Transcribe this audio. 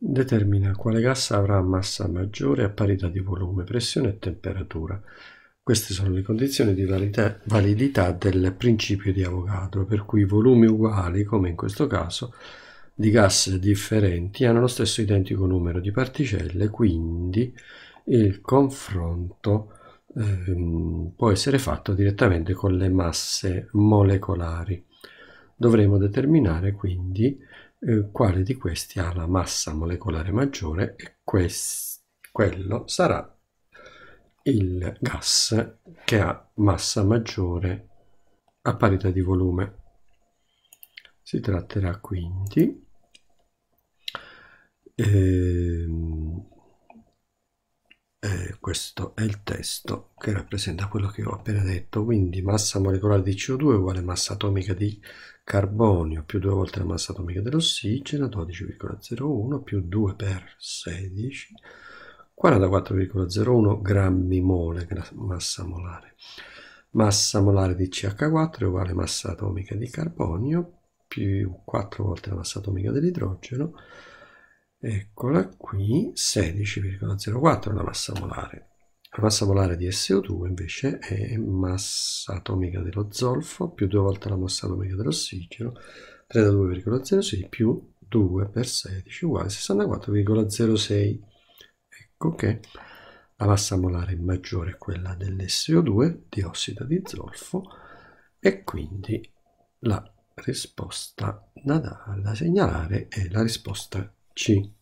Determina quale gas avrà massa maggiore a parità di volume, pressione e temperatura. Queste sono le condizioni di validità, del principio di Avogadro, per cui volumi uguali, come in questo caso, di gas differenti hanno lo stesso identico numero di particelle, quindi il confronto ehm, può essere fatto direttamente con le masse molecolari. Dovremo determinare quindi eh, quale di questi ha la massa molecolare maggiore e quello sarà il gas che ha massa maggiore a parità di volume. Si tratterà quindi ehm, eh, questo è il testo che rappresenta quello che ho appena detto, quindi massa molecolare di CO2 uguale massa atomica di carbonio più due volte la massa atomica dell'ossigeno, 12,01 più 2 per 16, 44,01 grammi mole, massa molare. Massa molare di CH4 è uguale massa atomica di carbonio più 4 volte la massa atomica dell'idrogeno, eccola qui, 16,04 la massa molare. La massa molare di SO2 invece è massa atomica dello zolfo più due volte la massa atomica dell'ossigeno, 32,06 più 2 per 16 uguale 64,06. Ecco che la massa molare maggiore è quella dell'SO2, diossido di zolfo, e quindi la risposta da, da segnalare è la risposta Chi.